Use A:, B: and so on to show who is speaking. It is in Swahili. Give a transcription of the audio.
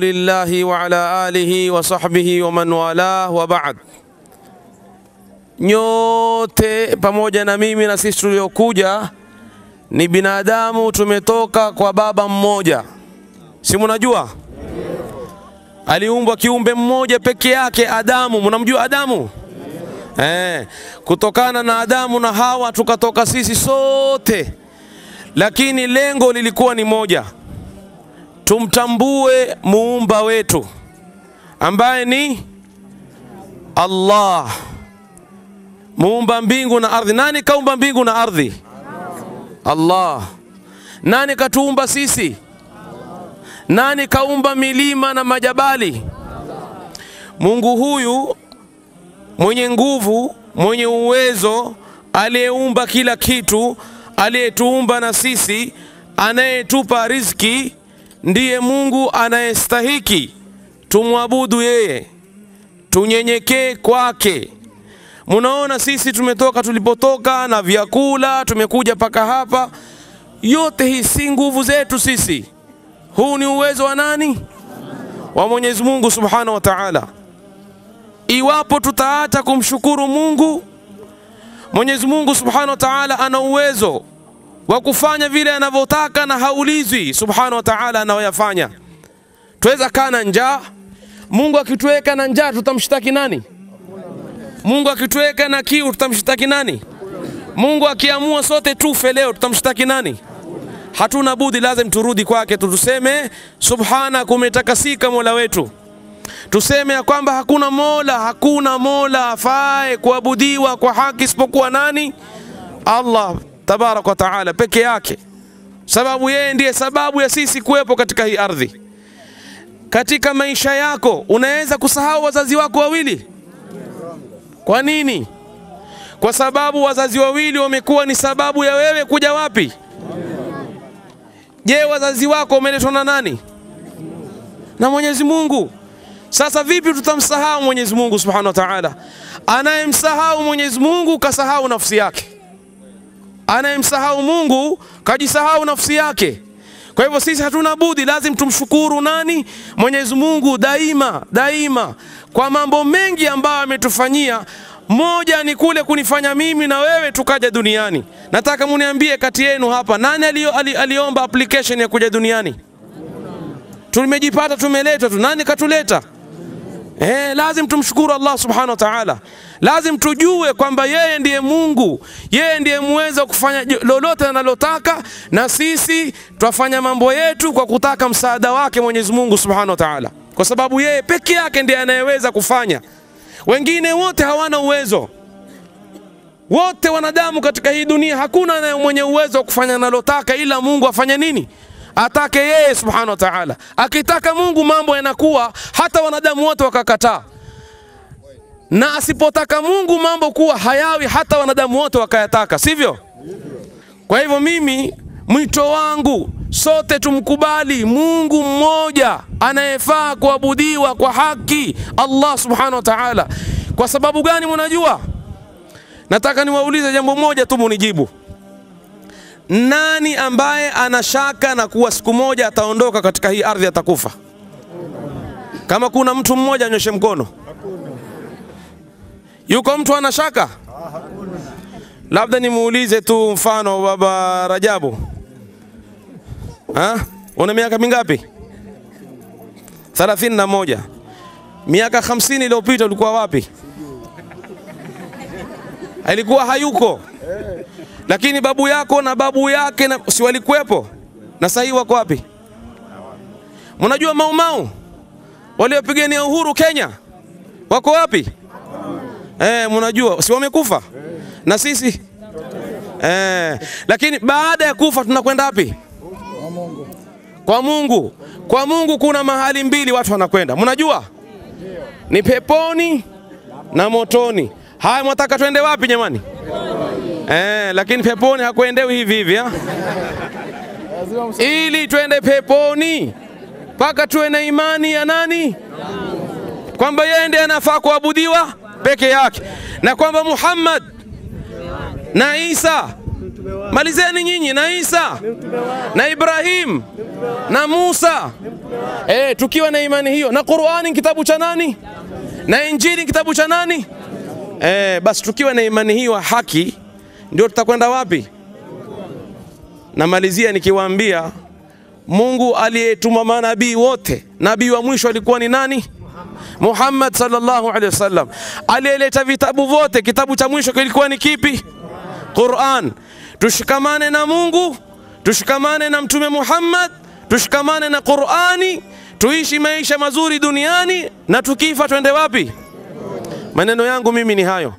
A: lillahi wa ala alihi man walah wa ba'd. Nyote pamoja na mimi na sisi tuliokuja ni binadamu, tumetoka kwa baba mmoja, si mnajua Aliumbwa kiumbe mmoja peke yake, Adamu. Mnamjua Adamu? Eh, kutokana na Adamu na Hawa tukatoka sisi sote, lakini lengo lilikuwa ni moja tumtambue muumba wetu ambaye ni Allah, muumba mbingu na ardhi. Nani kaumba mbingu na ardhi? Allah. Nani katuumba sisi? Nani kaumba milima na majabali? Mungu huyu mwenye nguvu, mwenye uwezo, aliyeumba kila kitu, aliyetuumba na sisi, anayetupa riziki ndiye Mungu anayestahiki tumwabudu yeye, tunyenyekee kwake. Munaona sisi tumetoka tulipotoka na vyakula, tumekuja mpaka hapa. Yote hii si nguvu zetu sisi, huu ni uwezo wa nani? Wa Mwenyezi Mungu Subhanahu wa Ta'ala. Iwapo tutaacha kumshukuru Mungu, Mwenyezi Mungu Subhanahu wa Ta'ala ana uwezo wa kufanya vile anavyotaka na haulizwi subhanahu wa ta'ala anayoyafanya. Tuweza kaa na njaa, Mungu akituweka na njaa tutamshtaki nani? Mungu akituweka na kiu tutamshtaki nani? Mungu akiamua sote tufe leo tutamshtaki nani? Hatuna budi, lazim turudi kwake, tutuseme subhana, kumetakasika mola wetu. Tuseme ya kwamba hakuna mola, hakuna mola afae kuabudiwa kwa haki isipokuwa nani? Allah tabaraka wa taala peke yake, sababu yeye ndiye sababu ya sisi kuwepo katika hii ardhi. Katika maisha yako unaweza kusahau wazazi wako wawili. Kwa nini? Kwa sababu wazazi wawili wamekuwa ni sababu ya wewe kuja wapi? Je, wazazi wako wameletwa na nani? Na Mwenyezi Mungu. Sasa vipi tutamsahau Mwenyezi Mungu subhanahu wa taala? Anayemsahau Mwenyezi Mungu kasahau nafsi yake anayemsahau Mungu kajisahau nafsi yake. Kwa hivyo sisi hatuna budi, lazim tumshukuru nani? Mwenyezi Mungu daima daima kwa mambo mengi ambayo ametufanyia. Moja ni kule kunifanya mimi na wewe tukaja duniani. Nataka muniambie kati yenu hapa nani alio, ali, aliomba application ya kuja duniani? Tumejipata, tumeletwa tu. Nani katuleta? Eh, lazim tumshukuru Allah subhanahu wa ta'ala. Lazim tujue kwamba yeye ndiye Mungu, yeye ndiye muweza kufanya lolote analotaka, na sisi twafanya mambo yetu kwa kutaka msaada wake Mwenyezi Mungu subhanahu wa ta'ala, kwa sababu yeye peke yake ndiye anayeweza kufanya. Wengine wote hawana uwezo. Wote wanadamu katika hii dunia, hakuna mwenye uwezo wa kufanya analotaka ila Mungu afanye nini? atake yeye subhanahu wa ta'ala. Akitaka Mungu mambo yanakuwa, hata wanadamu wote wakakataa, na asipotaka Mungu mambo kuwa hayawi, hata wanadamu wote wakayataka, sivyo? Kwa hivyo mimi mwito wangu sote tumkubali Mungu mmoja anayefaa kuabudiwa kwa haki, Allah subhanahu wa ta'ala. Kwa sababu gani? Mnajua, nataka niwaulize jambo moja tu munijibu. Nani ambaye anashaka na kuwa siku moja ataondoka katika hii ardhi atakufa? Kama kuna mtu mmoja anyoshe mkono. Yuko mtu ana shaka? Labda nimuulize tu mfano baba Rajabu. Ha? Una miaka mingapi? thelathini na moja. Miaka hamsini iliyopita ulikuwa wapi? Alikuwa hayuko lakini babu yako na babu yake na, si walikuwepo na sahii wako wapi? Mnajua Maumau waliopigania uhuru Kenya wako wapi? Eh, mnajua si wamekufa na sisi eh, lakini baada ya kufa tunakwenda wapi? Kwa Mungu. Kwa Mungu kuna mahali mbili watu wanakwenda, mnajua ni peponi na motoni. Haya, mwataka twende wapi jamani? Eh, lakini peponi hakuendewi hivi hivi? Ili twende peponi mpaka tuwe na imani ya nani? Kwamba yeye ndiye anafaa kuabudiwa peke yake, na kwamba Muhammad na Isa malizeni nyinyi na Isa na Ibrahim na Musa E, tukiwa na imani hiyo, na Qur'ani kitabu cha nani? Na Injili kitabu cha nani? E, basi tukiwa na imani hiyo haki, ndio tutakwenda wapi? Namalizia nikiwaambia Mungu aliyetuma manabii wote, nabii wa mwisho alikuwa ni nani? Muhammad sallallahu alaihi wasallam. Aliyeleta vitabu vyote, kitabu cha mwisho kilikuwa ni kipi? Qur'an. Tushikamane na Mungu, tushikamane na Mtume Muhammad, tushikamane na Qur'ani, tuishi maisha mazuri duniani na tukifa twende wapi? Maneno yangu mimi ni hayo.